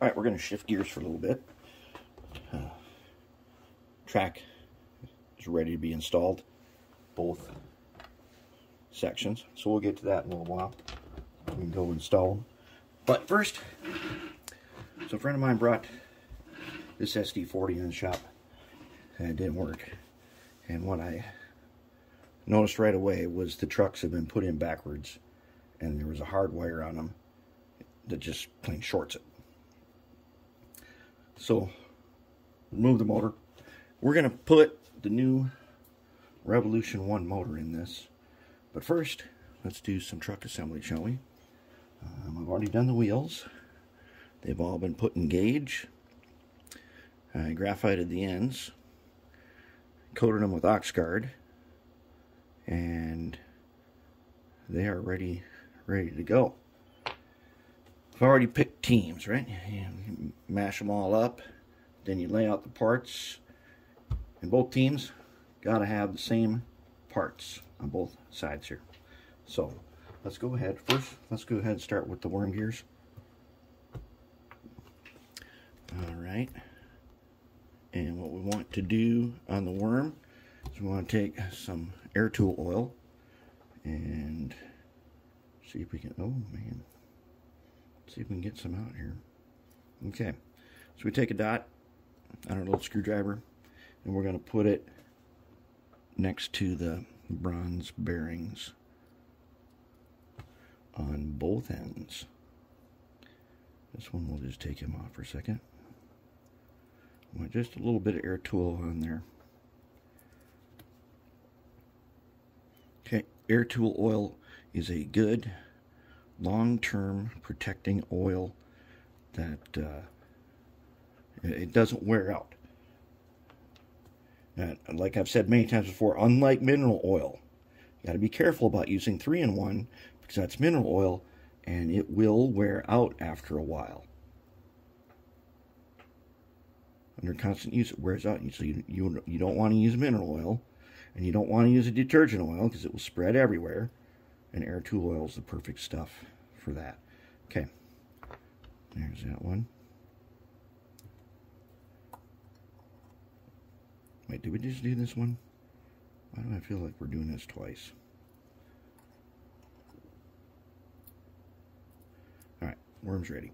All right, we're going to shift gears for a little bit. Uh, track is ready to be installed, both sections. So we'll get to that in a little while. We can go install them. But first, so a friend of mine brought this SD40 in the shop and it didn't work. And what I noticed right away was the trucks had been put in backwards and there was a hard wire on them that just plain shorts it. So, remove the motor. We're going to put the new Revolution 1 motor in this. But first, let's do some truck assembly, shall we? Um, I've already done the wheels. They've all been put in gauge. I graphited the ends, coated them with Oxguard, and they are ready ready to go. I've already picked teams, right? You mash them all up, then you lay out the parts. And both teams got to have the same parts on both sides here. So let's go ahead. First, let's go ahead and start with the worm gears. All right. And what we want to do on the worm is we want to take some air tool oil and see if we can, oh man, see if we can get some out here. Okay, so we take a dot on our little screwdriver and we're going to put it next to the bronze bearings on both ends. This one we'll just take him off for a second. Want just a little bit of air tool on there. Okay, air tool oil is a good long-term protecting oil that uh, it doesn't wear out. And like I've said many times before, unlike mineral oil, you got to be careful about using 3-in-1 because that's mineral oil and it will wear out after a while. Under constant use, it wears out. So you, you, you don't want to use mineral oil and you don't want to use a detergent oil because it will spread everywhere. And air tool oil is the perfect stuff for that. Okay, there's that one. Wait, did we just do this one? Why do I feel like we're doing this twice? Alright, worm's ready.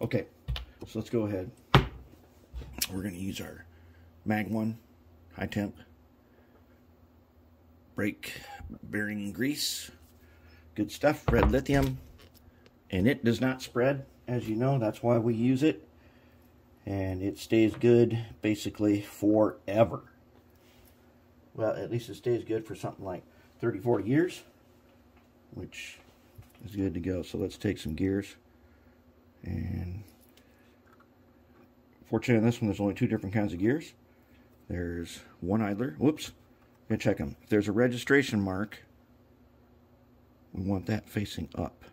Okay, so let's go ahead. We're to use our Mag 1 high temp brake bearing grease. Good stuff, red lithium. And it does not spread, as you know. That's why we use it and it stays good basically forever. Well, at least it stays good for something like 30, 40 years, which is good to go. So let's take some gears. And fortunately on this one, there's only two different kinds of gears. There's one idler. Whoops. Gotta check them. If there's a registration mark, we want that facing up.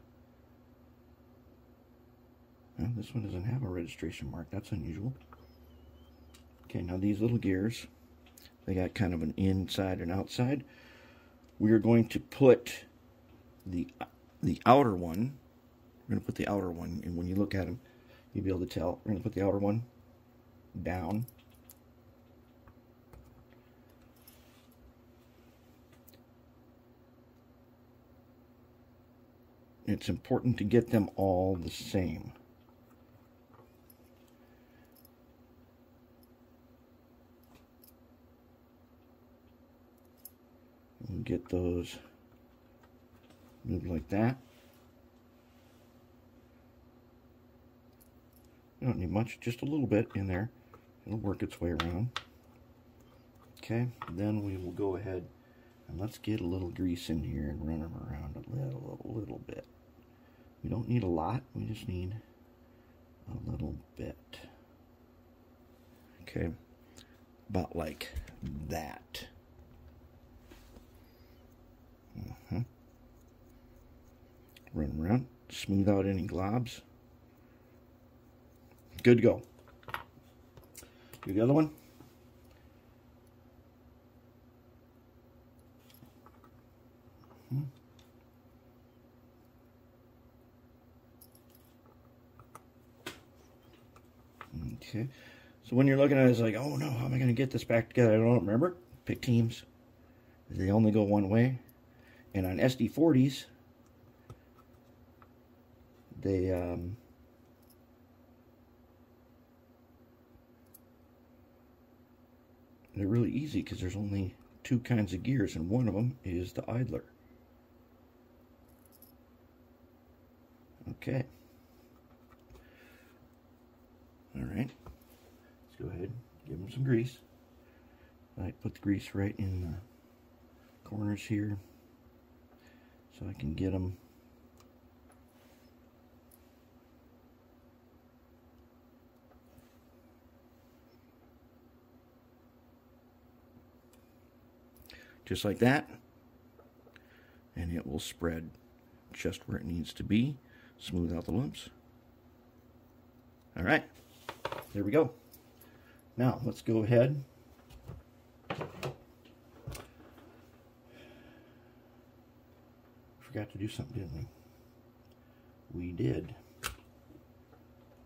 Well, this one doesn't have a registration mark. That's unusual. Okay, now these little gears, they got kind of an inside and outside. We are going to put the the outer one. We're going to put the outer one, and when you look at them, you'll be able to tell. We're going to put the outer one down. It's important to get them all the same. get those moved like that. You don't need much, just a little bit in there. It'll work its way around. Okay, then we will go ahead and let's get a little grease in here and run them around a little, a little bit. We don't need a lot, we just need a little bit. Okay, about like that. Uh-huh. Run around, smooth out any globs. Good to go. Do the other one. Hmm. Okay. So when you're looking at it, it's like, oh no, how am I going to get this back together? I don't remember. Pick teams. They only go one way. And on SD40s, they um, they're really easy because there's only two kinds of gears and one of them is the idler. Okay. All right. Let's go ahead give them some grease. I put the grease right in the corners here so I can get them just like that. And it will spread just where it needs to be. Smooth out the lumps. All right there we go. Now let's go ahead. Forgot to do something didn't we? We did.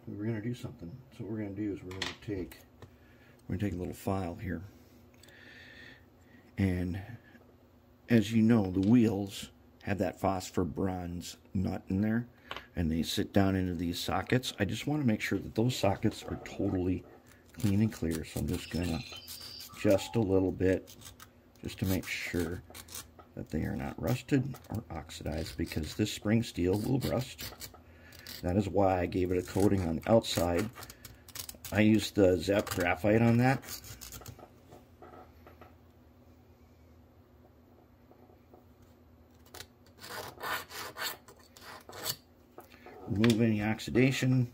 We were going to do something. So what we're going to do is we're going to take we're going to take a little file here. And as you know, the wheels have that phosphor bronze nut in there and they sit down into these sockets. I just want to make sure that those sockets are totally clean and clear. So I'm just going to just a little bit just to make sure that they are not rusted or oxidized because this spring steel will rust. That is why I gave it a coating on the outside. I used the Zep graphite on that remove any oxidation.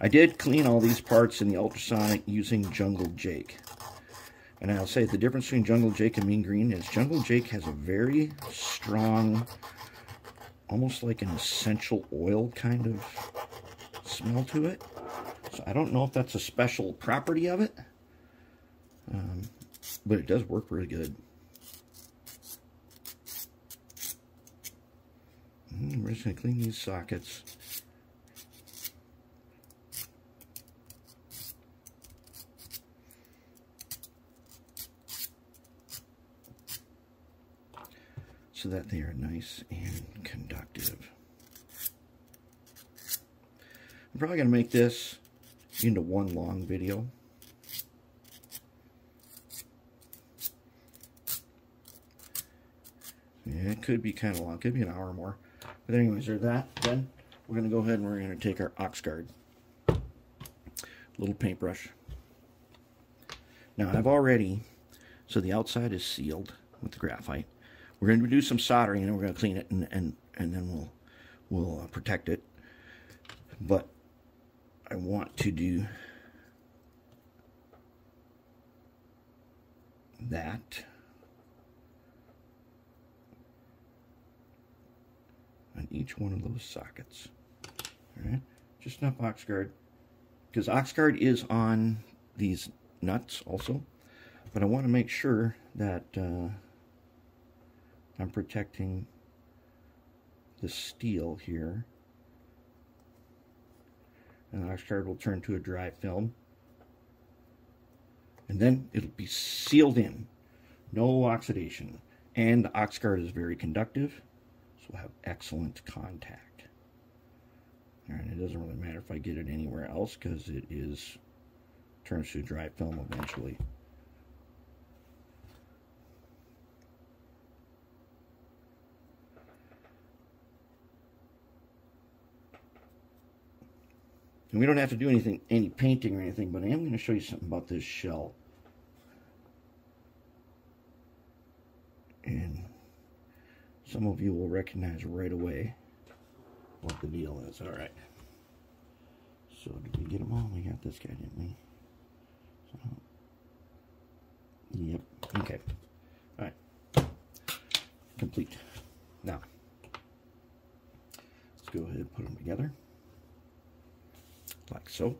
I did clean all these parts in the ultrasonic using Jungle Jake. And I'll say the difference between Jungle Jake and Mean Green is Jungle Jake has a very strong, almost like an essential oil kind of smell to it. So I don't know if that's a special property of it. Um, but it does work really good. Mm, we're just going to clean these sockets. so that they are nice and conductive. I'm probably going to make this into one long video. Yeah, it could be kind of long. It could be an hour or more. But anyways, there's that. Then we're going to go ahead and we're going to take our Oxgard little paintbrush. Now I've already, so the outside is sealed with the graphite. We're going to do some soldering and we're going to clean it and, and, and then we'll, we'll uh, protect it. But I want to do that. Each one of those sockets. All right, just enough Oxgard, because Oxgard is on these nuts also, but I want to make sure that uh, I'm protecting the steel here. And Oxgard will turn to a dry film. And then it'll be sealed in. No oxidation. And the Oxgard is very conductive will have excellent contact. And it doesn't really matter if I get it anywhere else because it is turns to dry film eventually. And we don't have to do anything, any painting or anything, but I am going to show you something about this shell. And some of you will recognize right away what the deal is. All right. So did we get them all? We got this guy, didn't we? So, yep. Okay. All right. Complete. Now, let's go ahead and put them together. Like so.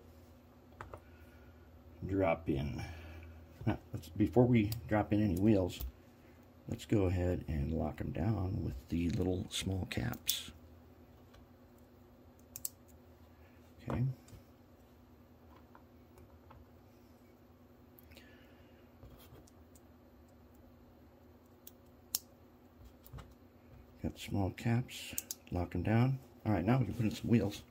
Drop in. Now, before we drop in any wheels, let's go ahead and lock them down with the little small caps. Okay. Got small caps, lock them down. All right, now we can put in some wheels.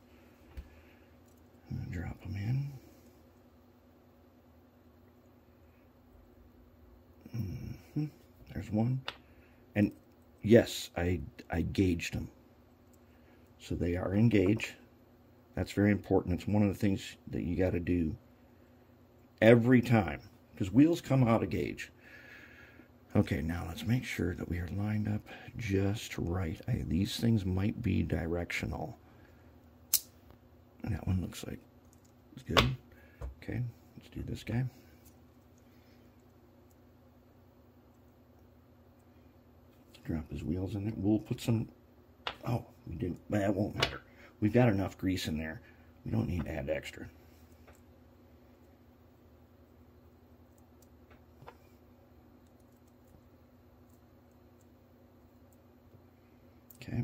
There's one. And yes, I, I gauged them. So they are engaged. That's very important. It's one of the things that you got to do every time because wheels come out of gauge. Okay, now let's make sure that we are lined up just right. I, these things might be directional. That one looks like it's good. Okay, let's do this guy. Drop his wheels in there. We'll put some, oh, we didn't, but that won't matter. We've got enough grease in there. We don't need to add extra. Okay.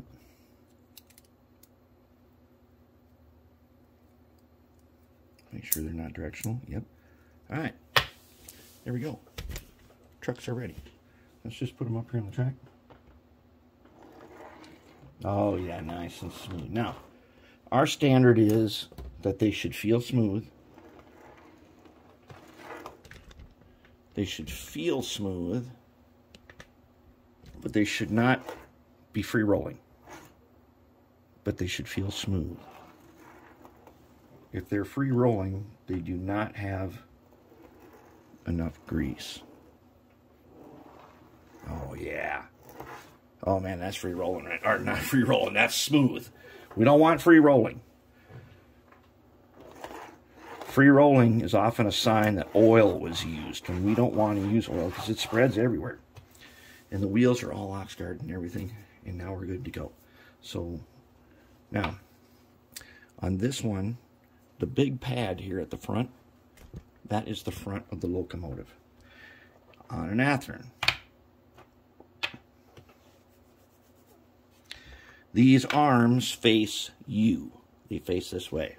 Make sure they're not directional. Yep. All right. There we go. Trucks are ready. Let's just put them up here on the track. Oh, yeah, nice and smooth. Now, our standard is that they should feel smooth. They should feel smooth, but they should not be free rolling. But they should feel smooth. If they're free rolling, they do not have enough grease. Oh, yeah. Oh, man, that's free rolling, right? Or not free rolling, that's smooth. We don't want free rolling. Free rolling is often a sign that oil was used, and we don't want to use oil because it spreads everywhere. And the wheels are all oxguard and everything, and now we're good to go. So, now, on this one, the big pad here at the front, that is the front of the locomotive. On an Athearn, These arms face you. They face this way.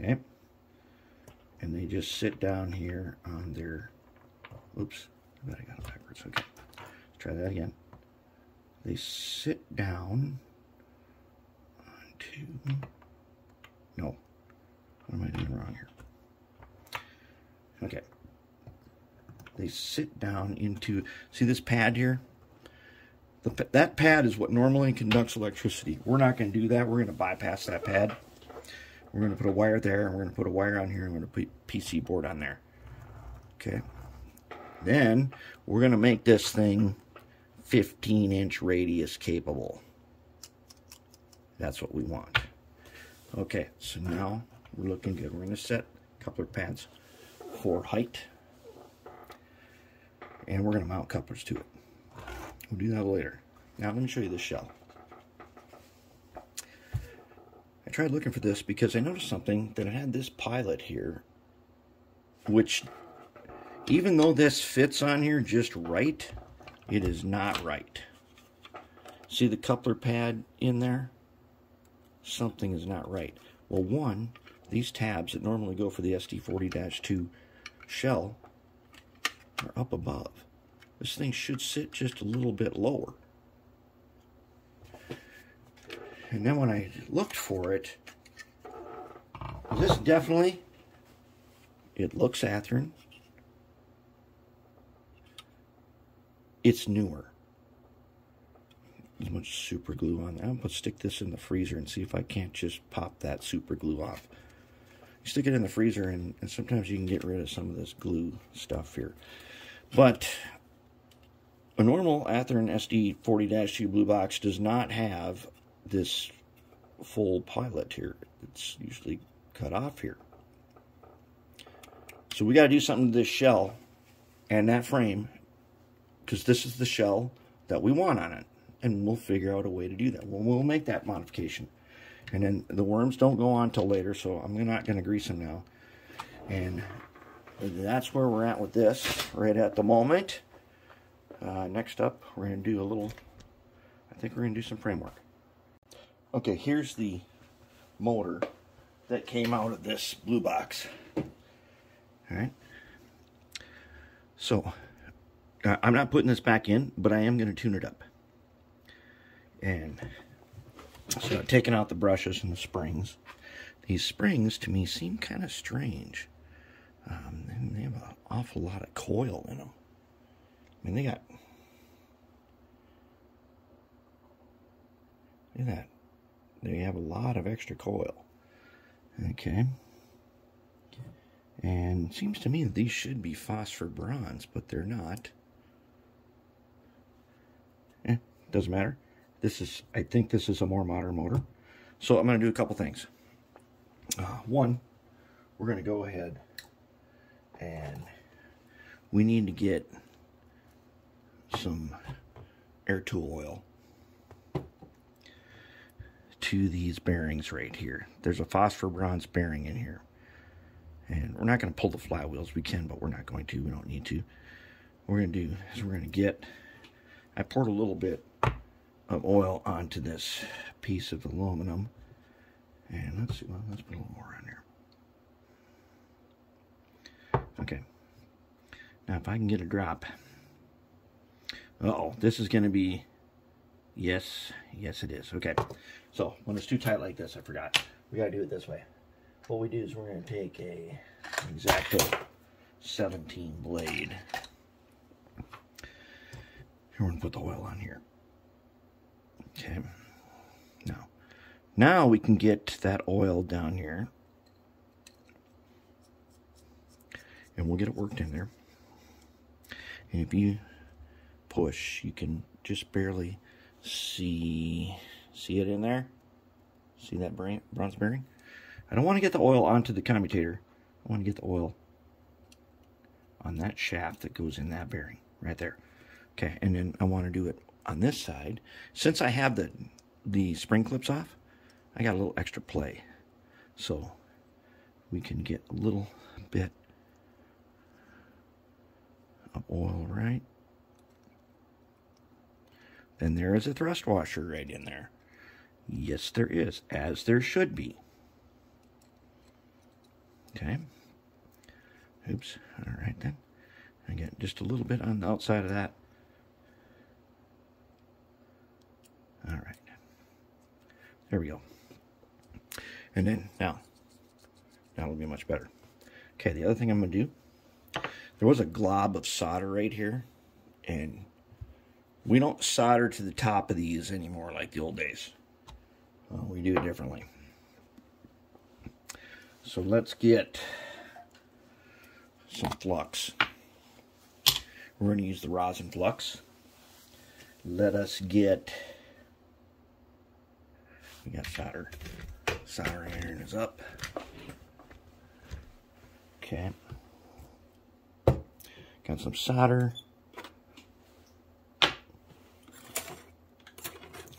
Okay. And they just sit down here on their, oops, I bet I got it backwards. Okay. Let's try that again. They sit down onto, no, what am I doing wrong here? Okay. They sit down into, see this pad here? The, that pad is what normally conducts electricity. We're not going to do that. We're going to bypass that pad. We're going to put a wire there, and we're going to put a wire on here, and we're going to put PC board on there. Okay. Then, we're going to make this thing 15-inch radius capable. That's what we want. Okay, so now we're looking good. We're going to set coupler pads for height. And we're going to mount couplers to it. We'll do that later. Now let me show you the shell. I tried looking for this because I noticed something that it had this pilot here, which even though this fits on here just right, it is not right. See the coupler pad in there? Something is not right. Well, one, these tabs that normally go for the SD40-2 shell are up above. This thing should sit just a little bit lower. And then when I looked for it, this definitely, it looks Athearn. It's newer. There's much super glue on there. I'm going to stick this in the freezer and see if I can't just pop that super glue off. You stick it in the freezer and, and sometimes you can get rid of some of this glue stuff here. But a normal Athearn SD40-2 Blue Box does not have this full pilot here. It's usually cut off here. So we got to do something to this shell and that frame because this is the shell that we want on it. And we'll figure out a way to do that. We'll, we'll make that modification. And then the worms don't go on till later, so I'm not going to grease them now. And that's where we're at with this right at the moment. Uh, next up, we're going to do a little, I think we're going to do some framework. Okay, here's the motor that came out of this blue box. All right. So, I'm not putting this back in, but I am going to tune it up. And so taking out the brushes and the springs. These springs, to me, seem kind of strange. Um, they have an awful lot of coil in them. I mean, they got... Look at that. They have a lot of extra coil. Okay. And seems to me that these should be phosphor bronze, but they're not. Eh, doesn't matter. This is, I think this is a more modern motor. So I'm going to do a couple things. Uh, one, we're going to go ahead and we need to get some air tool oil to these bearings right here. There's a phosphor bronze bearing in here. And we're not going to pull the flywheels. We can, but we're not going to. We don't need to. What we're going to do is we're going to get, I poured a little bit of oil onto this piece of aluminum. And let's see, well, let's put a little more on there. Okay. Now, if I can get a drop. Uh oh this is going to be, yes, yes it is. Okay, so when it's too tight like this, I forgot. We got to do it this way. What we do is we're to take a X-Acto 17 blade. We're to put the oil on here. Okay. Now, now we can get that oil down here. And we'll get it worked in there. And if you push, you can just barely see see it in there. See that bronze bearing? I don't want to get the oil onto the commutator. I want to get the oil on that shaft that goes in that bearing right there. Okay, and then I want to do it on this side, since I have the, the spring clips off, I got a little extra play. So we can get a little bit of oil right. Then there is a thrust washer right in there. Yes, there is, as there should be. Okay. Oops. All right then. I get just a little bit on the outside of that. All right. There we go. And then, now, that'll be much better. Okay, the other thing I'm going to do, there was a glob of solder right here, and we don't solder to the top of these anymore like the old days. Uh, we do it differently. So let's get some flux. We're going to use the rosin flux. Let us get we got solder. Soldering iron is up. Okay. Got some solder.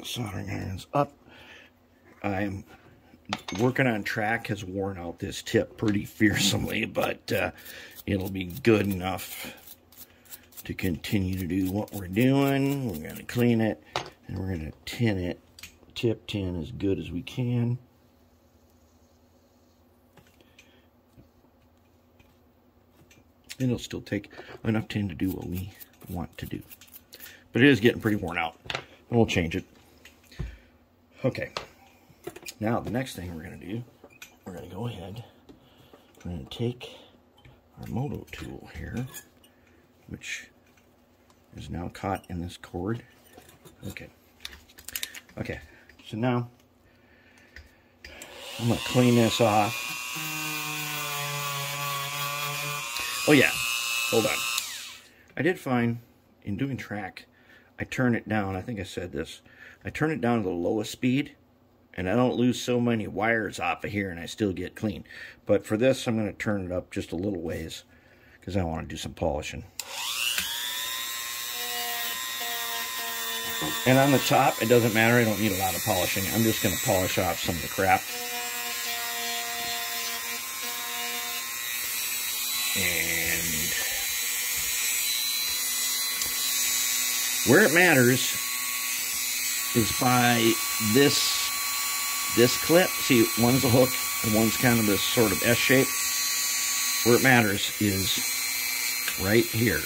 Soldering iron's up. I'm working on track has worn out this tip pretty fearsomely, but uh, it'll be good enough to continue to do what we're doing. We're going to clean it and we're going to tin it tip tin as good as we can. And it'll still take enough tin to do what we want to do. But it is getting pretty worn out. And we'll change it. Okay. Now, the next thing we're going to do, we're going to go ahead. We're going to take our moto tool here, which is now caught in this cord. Okay. Okay, so now, I'm going to clean this off. Oh yeah, hold on. I did find, in doing track, I turn it down, I think I said this, I turn it down to the lowest speed, and I don't lose so many wires off of here, and I still get clean. But for this, I'm going to turn it up just a little ways, because I want to do some polishing. And on the top, it doesn't matter. I don't need a lot of polishing. I'm just going to polish off some of the crap. And where it matters is by this this clip. See, one's a hook and one's kind of this sort of S shape. Where it matters is right here.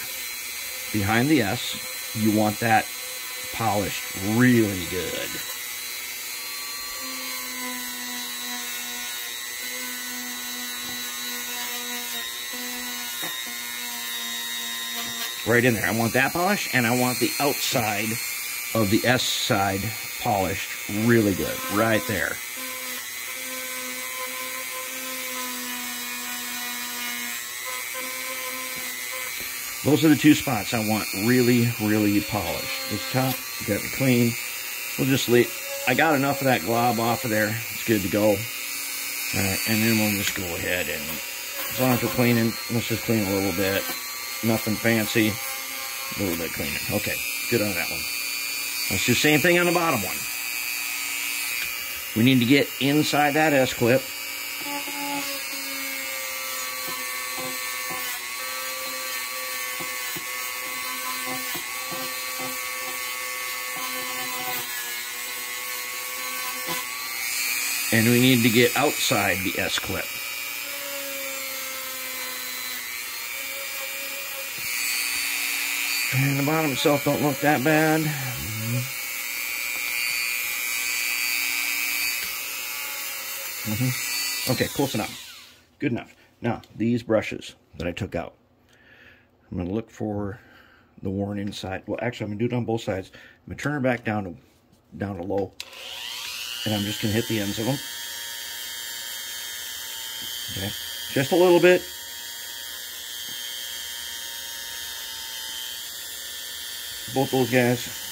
Behind the S, you want that polished really good. Right in there. I want that polish, and I want the outside of the S side polished really good. Right there. Those are the two spots I want really, really polished. This top, got it clean. We'll just leave. I got enough of that glob off of there. It's good to go. All right, and then we'll just go ahead and, as long as we're cleaning, let's just clean a little bit. Nothing fancy. A little bit cleaner. Okay, good on that one. Let's do the same thing on the bottom one. We need to get inside that S-clip. And we need to get outside the S-clip. And the bottom itself don't look that bad. Mm -hmm. Okay, close enough. Good enough. Now, these brushes that I took out. I'm going to look for the worn inside. Well, actually, I'm going to do it on both sides. I'm going to turn her back down to, down to low. And I'm just going to hit the ends of them. Okay. Just a little bit. Both those guys.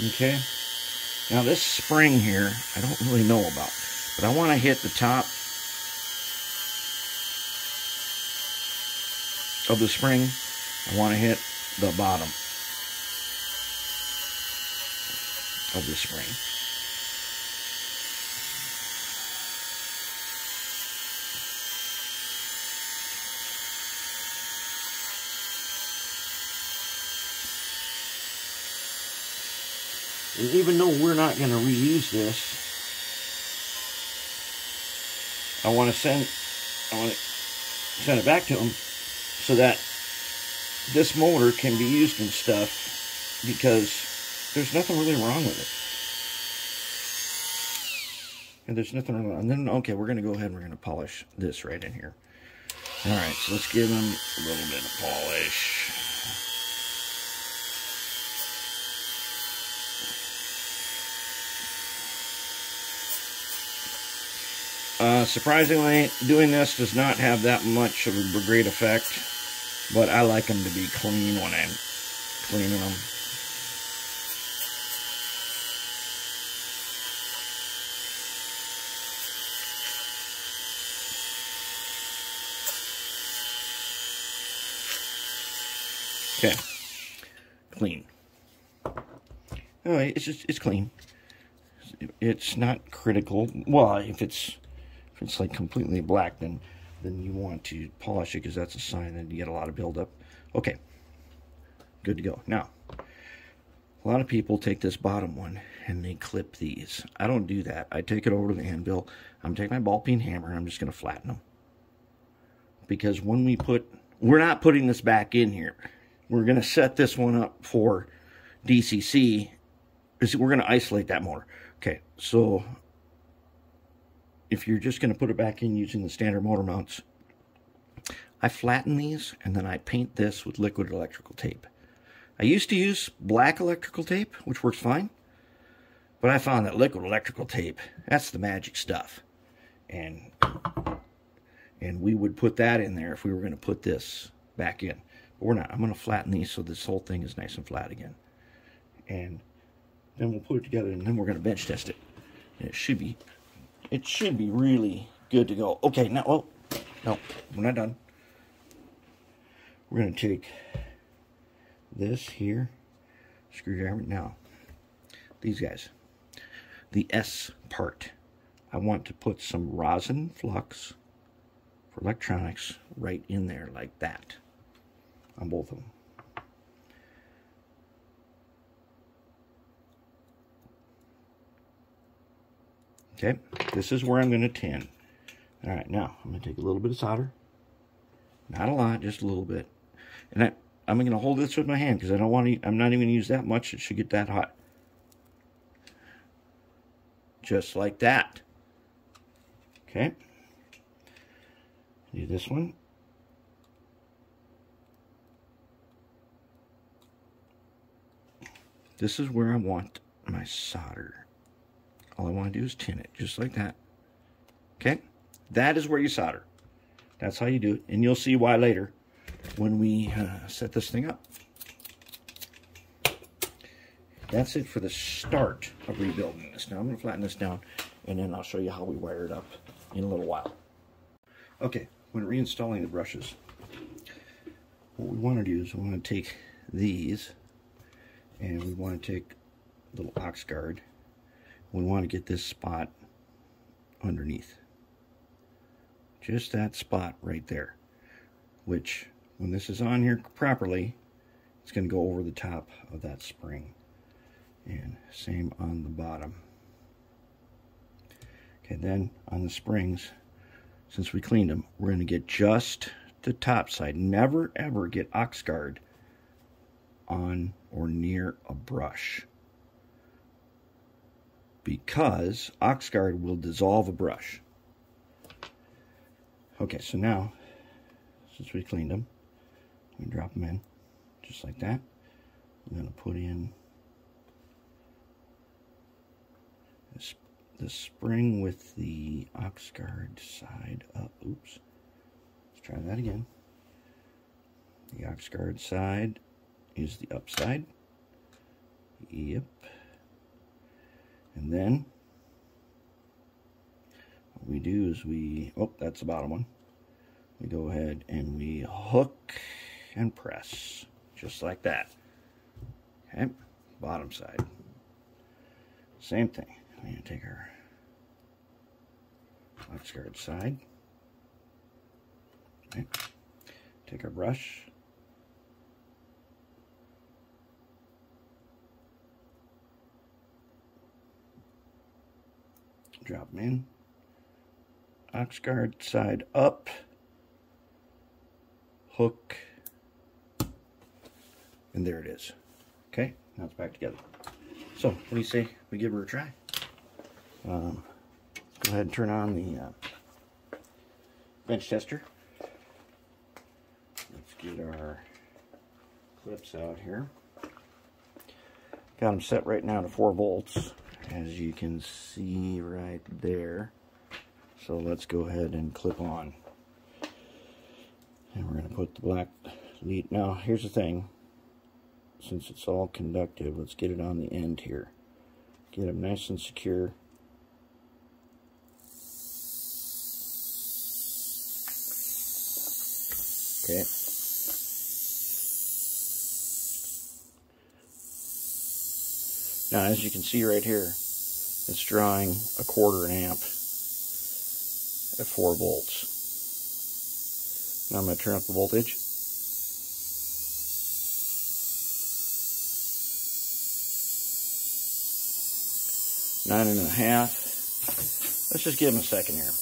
Okay. Now this spring here, I don't really know about, but I want to hit the top of the spring. I want to hit the bottom of the spring. And even though we're not going to reuse this, I want to send I want to send it back to them so that this motor can be used and stuff because there's nothing really wrong with it. And there's nothing wrong. And then, okay, we're going to go ahead and we're going to polish this right in here. All right, so let's give them a little bit of polish. Uh, surprisingly, doing this does not have that much of a great effect, but I like them to be clean when I'm cleaning them. Okay, clean. Anyway, it's just, it's clean. It's not critical. Well, if it's if it's like completely black, then then you want to polish it because that's a sign that you get a lot of buildup. Okay, good to go. Now, a lot of people take this bottom one and they clip these. I don't do that. I take it over to the anvil. I'm taking my ball peen hammer I'm just going to flatten them. Because when we put, we're not putting this back in here. We're going to set this one up for DCC. We're going to isolate that motor. Okay, so if you're just going to put it back in using the standard motor mounts, I flatten these and then I paint this with liquid electrical tape. I used to use black electrical tape, which works fine, but I found that liquid electrical tape, that's the magic stuff. And and we would put that in there if we were going to put this back in. But we're not. I'm going to flatten these so this whole thing is nice and flat again. And then we'll put it together and then we're going to bench test it. And it should be it should be really good to go. Okay, now, well, no, we're not done. We're going to take this here, screwdriver. Now, these guys, the S part, I want to put some rosin flux for electronics right in there like that on both of them. Okay, this is where I'm going to tin. All right, now I'm going to take a little bit of solder. Not a lot, just a little bit. And I, I'm going to hold this with my hand because I don't want to, I'm not even going to use that much. It should get that hot. Just like that. Okay. Do this one. This is where I want my solder. All I want to do is tin it, just like that. Okay? That is where you solder. That's how you do it. And you'll see why later when we uh, set this thing up. That's it for the start of rebuilding this. Now I'm going to flatten this down and then I'll show you how we wire it up in a little while. Okay, when reinstalling the brushes, what we want to do is we want to take these and we want to take little ox guard. We want to get this spot underneath. Just that spot right there. Which, when this is on here properly, it's going to go over the top of that spring. And same on the bottom. Okay, then on the springs, since we cleaned them, we're going to get just the top side. Never ever get ox guard on or near a brush because Oxguard will dissolve a brush. Okay, so now, since we cleaned them, we drop them in just like that. I'm going to put in this, the spring with the Oxguard side up. Oops. Let's try that again. The Oxguard side is the upside. Yep. And then what we do is we, oh, that's the bottom one. We go ahead and we hook and press, just like that. Okay, bottom side. Same thing. We're going to take our Oxguard side. Okay. Take our brush, drop in. Oxguard side up, hook, and there it is. Okay, now it's back together. So, what do you say we give her a try? Um, go ahead and turn on the uh, bench tester. Let's get our clips out here. Got them set right now to 4 volts as you can see right there. So let's go ahead and clip on. And we're going to put the black lead. Now, here's the thing. Since it's all conductive, let's get it on the end here. Get them nice and secure. Okay. Now, as you can see right here, it's drawing a quarter amp at 4 volts. Now I'm going to turn up the voltage. Nine and a half. Let's just give them a second here.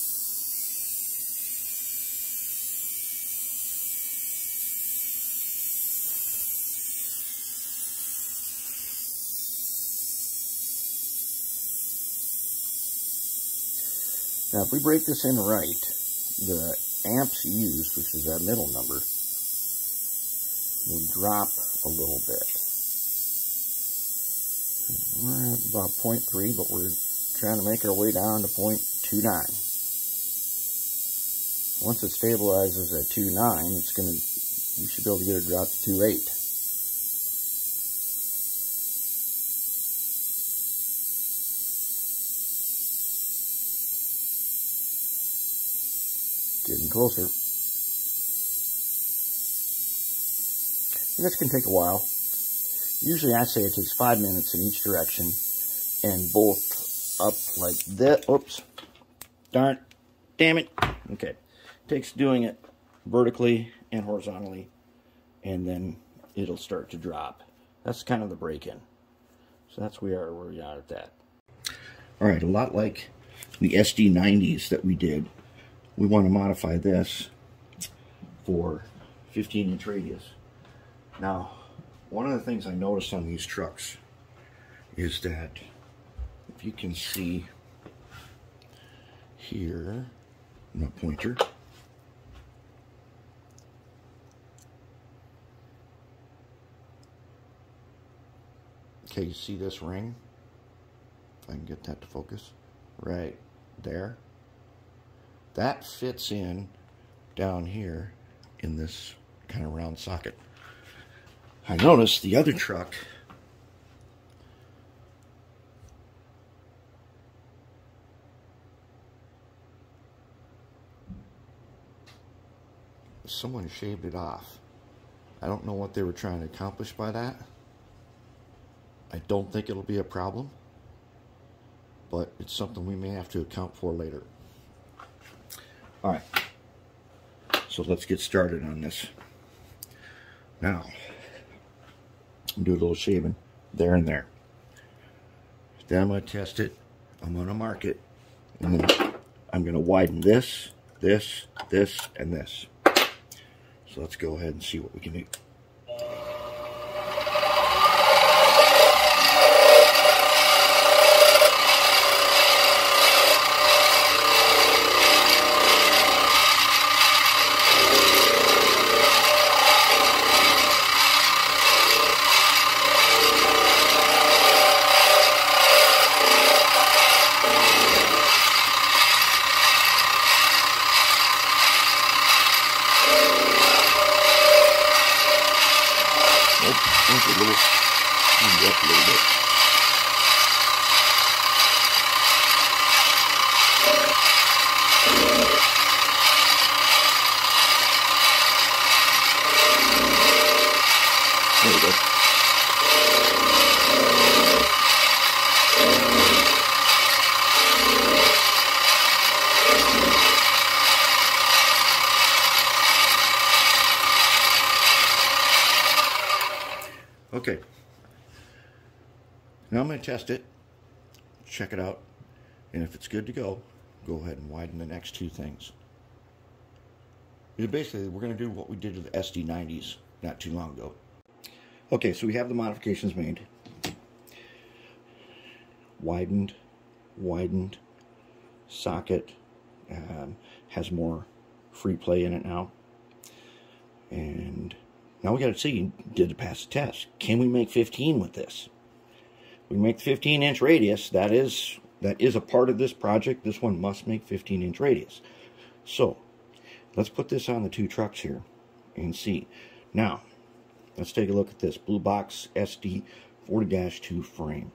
Now, if we break this in right, the amps used, which is that middle number, will drop a little bit. We're at about 0.3, but we're trying to make our way down to 0.29. Once it stabilizes at 2.9, it's going to, we should be able to get it drop to 2.8. Getting closer. And this can take a while. Usually I say it takes five minutes in each direction and both up like that. Oops. Darn. Damn it. Okay. Takes doing it vertically and horizontally and then it'll start to drop. That's kind of the break-in. So that's where we are, where we are at that. All right, a lot like the SD90s that we did we want to modify this for 15 inch radius. Now, one of the things I noticed on these trucks is that if you can see here, my pointer, Okay, you see this ring? If I can get that to focus. Right there. That fits in down here in this kind of round socket. I noticed the other truck someone shaved it off. I don't know what they were trying to accomplish by that. I don't think it'll be a problem, but it's something we may have to account for later. All right, so let's get started on this. Now, do a little shaving there and there. Then I'm going to test it. I'm going to mark it. And then I'm going to widen this, this, this, and this. So let's go ahead and see what we can do. a little, up a little bit. There we go. Okay. Now I'm going to test it, check it out, and if it's good to go, go ahead and widen the next two things. Basically, we're going to do what we did to the SD90s not too long ago. Okay, so we have the modifications made. Widened, widened, socket, um, has more free play in it now. And now we got to see, did it pass the test? Can we make 15 with this? We make 15 inch radius. That is that is a part of this project. This one must make 15 inch radius. So let's put this on the two trucks here and see. Now let's take a look at this Blue Box SD 40-2 frame.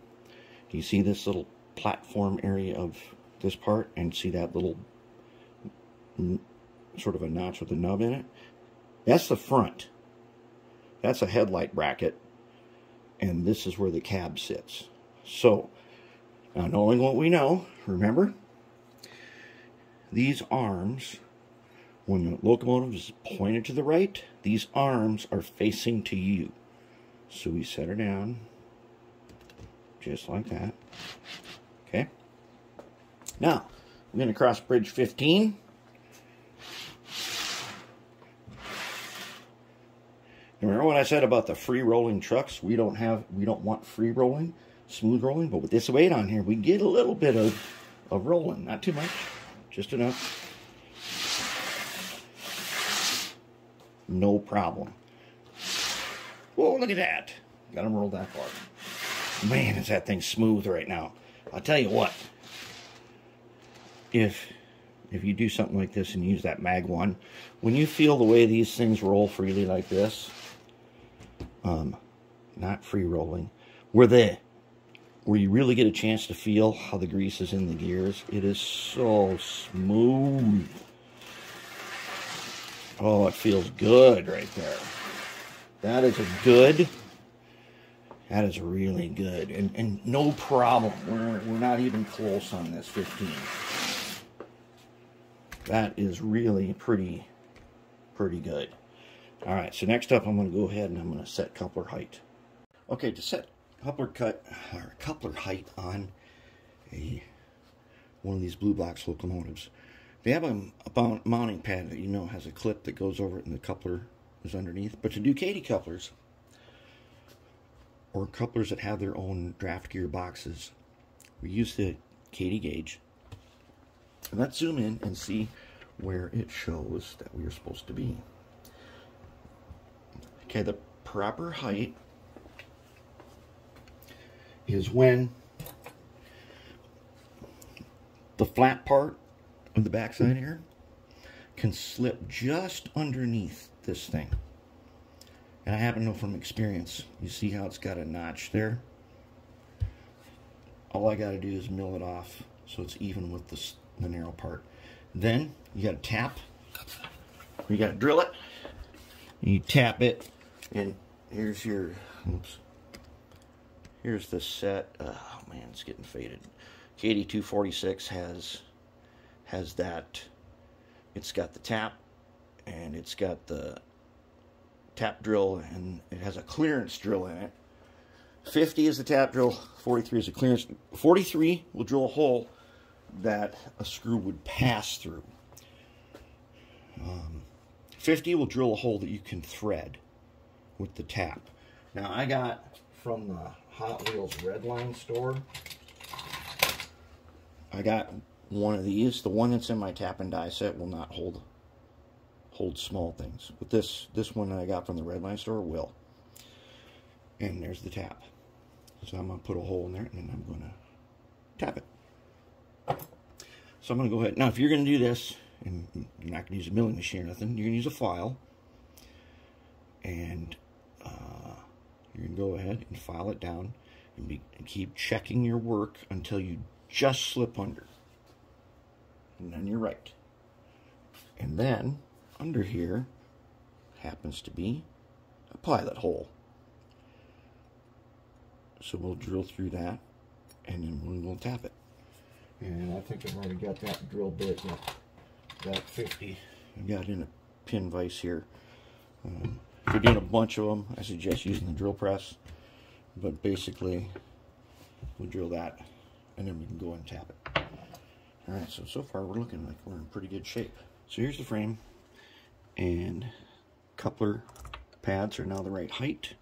Do you see this little platform area of this part and see that little sort of a notch with a nub in it? That's the front. That's a headlight bracket. And this is where the cab sits. So, now knowing what we know, remember, these arms, when the locomotive is pointed to the right, these arms are facing to you. So we set her down, just like that. Okay. Now, I'm going to cross bridge 15. Remember what I said about the free rolling trucks? We don't have, we don't want free rolling, smooth rolling, but with this weight on here, we get a little bit of, of rolling. Not too much, just enough. No problem. Whoa, look at that. Got them rolled that far. Man, is that thing smooth right now. I'll tell you what. If if you do something like this and use that mag one, when you feel the way these things roll freely like this, um, not free rolling, where the where you really get a chance to feel how the grease is in the gears. It is so smooth. Oh, it feels good right there. That is a good. That is really good. And, and no problem. We're, we're not even close on this 15. That is really pretty, pretty good. All right, so next up I'm going to go ahead and I'm going to set coupler height. Okay, to set coupler cut or coupler height on a one of these blue box locomotives, They have a, a mounting pad that you know has a clip that goes over it and the coupler is underneath. But to do Kadee couplers, or couplers that have their own draft gear boxes, we use the Kadee gauge. And let's zoom in and see where it shows that we are supposed to be. Okay, the proper height is when the flat part of the backside here can slip just underneath this thing. And I happen to know from experience, you see how it's got a notch there? All I got to do is mill it off so it's even with the, the narrow part. Then you got to tap, you got to drill it, you tap it, and here's your, oops, here's the set, oh man, it's getting faded. Kadee 246 has has that. It's got the tap and it's got the tap drill and it has a clearance drill in it. 50 is the tap drill, 43 is a clearance. 43 will drill a hole that a screw would pass through. Um, 50 will drill a hole that you can thread with the tap. Now I got from the Hot Wheels Redline store, I got one of these. The one that's in my tap and die set will not hold hold small things. But this this one that I got from the Redline store will. And there's the tap. So I'm going to put a hole in there and I'm going to tap it. So I'm going to go ahead. Now if you're going to do this, and you're not going to use a milling machine or nothing, you're going to use a file. And going to go ahead and file it down and, be, and keep checking your work until you just slip under and then you're right. And then under here happens to be a pilot hole. So we'll drill through that and then we will tap it. And I think I've already got that drill bit, that 50. I got in a pin vise here. Um, if you're doing a bunch of them, I suggest using the drill press. But basically, we'll drill that and then we can go and tap it. Alright, so, so far we're looking like we're in pretty good shape. So here's the frame, and coupler pads are now the right height.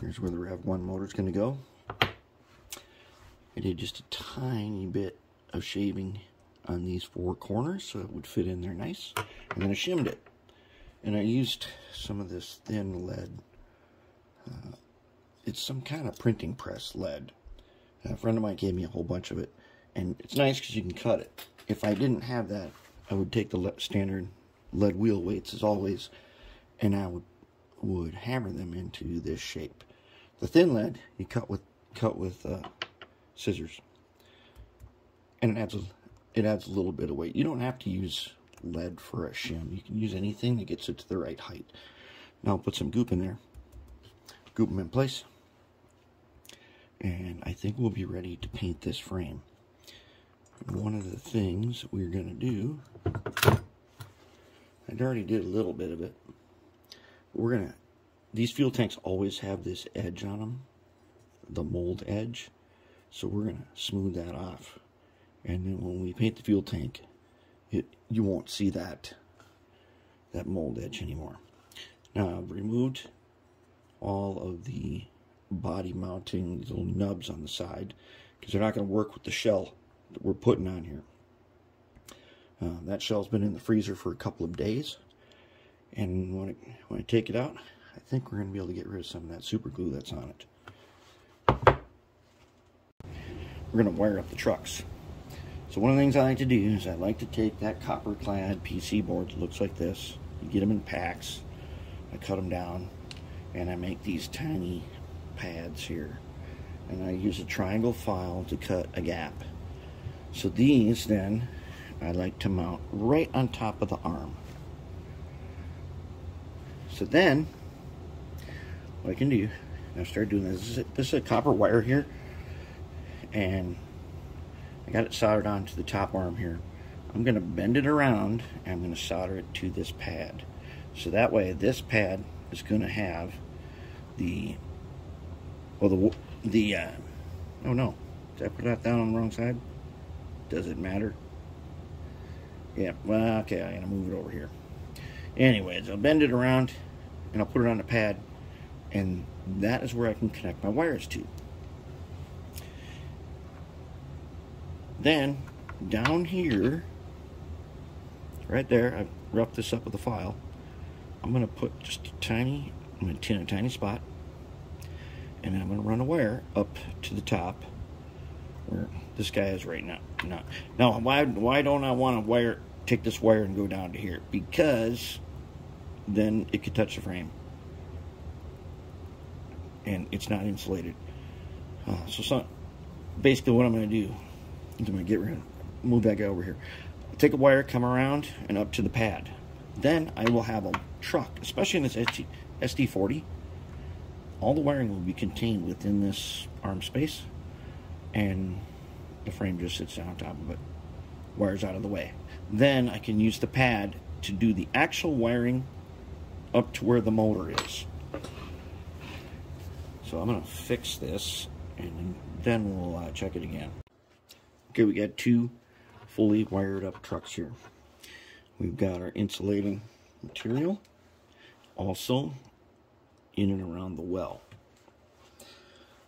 Here's where the REV1 motor is going to go. I did just a tiny bit of shaving on these four corners so it would fit in there nice. And then I shimmed it. And I used some of this thin lead. Uh, it's some kind of printing press lead. A friend of mine gave me a whole bunch of it and it's nice because you can cut it. If I didn't have that, I would take the standard lead wheel weights as always, and I would would hammer them into this shape. The thin lead you cut with cut with uh, scissors, and it adds a it adds a little bit of weight. You don't have to use lead for a shim. You can use anything that gets it to the right height. Now I'll put some goop in there. Goop them in place. And I think we'll be ready to paint this frame one of the things we're going to do, I already did a little bit of it, we're going to, these fuel tanks always have this edge on them, the mold edge, so we're going to smooth that off. And then when we paint the fuel tank, it you won't see that, that mold edge anymore. Now I've removed all of the body mounting little nubs on the side because they're not going to work with the shell that we're putting on here. Uh, that shell's been in the freezer for a couple of days. And when I, when I take it out, I think we're going to be able to get rid of some of that super glue that's on it. We're going to wire up the trucks. So one of the things I like to do is I like to take that copper clad PC board that looks like this. You get them in packs. I cut them down and I make these tiny pads here. And I use a triangle file to cut a gap. So these then I like to mount right on top of the arm. So then what I can do, I start doing this. This is, a, this is a copper wire here, and I got it soldered onto the top arm here. I'm going to bend it around and I'm going to solder it to this pad. So that way this pad is going to have the, well the, the, uh, oh no, did I put that down on the wrong side? Does it matter? Yeah, well, okay, I'm gonna move it over here. Anyways, I'll bend it around and I'll put it on the pad and that is where I can connect my wires to. Then down here, right there, I've roughed this up with a file. I'm gonna put just a tiny, I'm gonna tin a tiny spot and then I'm gonna run a wire up to the top where this guy is right now. Now, now why why don't I want to wire take this wire and go down to here? Because then it could touch the frame and it's not insulated. Uh, so some, basically what I'm going to do I'm to get rid move that guy over here. Take a wire, come around, and up to the pad. Then I will have a truck, especially in this SD, SD40. All the wiring will be contained within this arm space, and the frame just sits down on top of it. Wires out of the way. Then I can use the pad to do the actual wiring up to where the motor is. So I'm going to fix this and then we'll uh, check it again. Okay, we got two fully wired up trucks here. We've got our insulating material also in and around the well.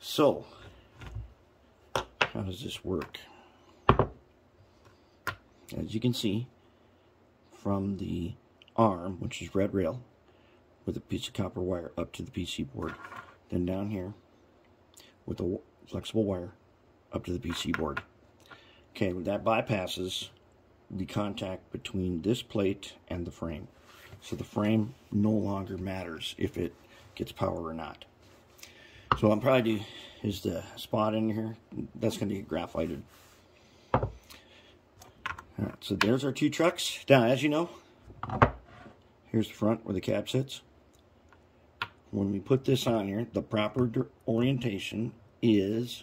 So, how does this work? As you can see from the arm, which is red rail, with a piece of copper wire up to the PC board, then down here with a flexible wire up to the PC board. Okay, that bypasses the contact between this plate and the frame. So the frame no longer matters if it gets power or not. So I'm probably is the spot in here. That's going to get graphited. Alright, so there's our two trucks. Now, as you know, here's the front where the cab sits when we put this on here, the proper orientation is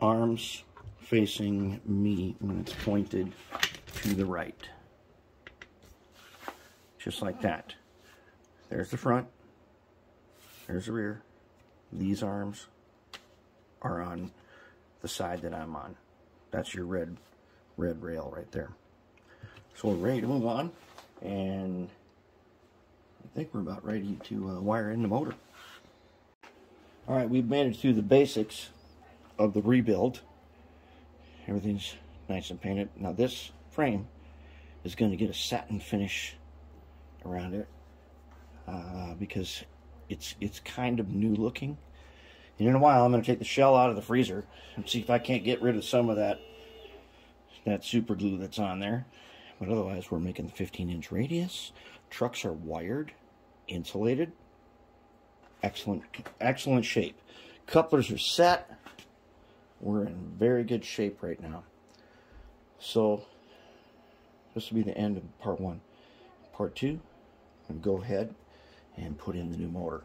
arms facing me when it's pointed to the right. Just like that. There's the front. There's the rear. These arms are on the side that I'm on. That's your red, red rail right there. So we're ready to move on. And I think we're about ready to uh, wire in the motor. All right, we've managed through the basics of the rebuild. Everything's nice and painted. Now this frame is going to get a satin finish around it uh, because it's it's kind of new looking. And in a while, I'm going to take the shell out of the freezer and see if I can't get rid of some of that that super glue that's on there. But otherwise, we're making the 15 inch radius. Trucks are wired insulated. Excellent, excellent shape. Couplers are set. We're in very good shape right now. So, this will be the end of part one. Part two, I'm going to go ahead and put in the new motor.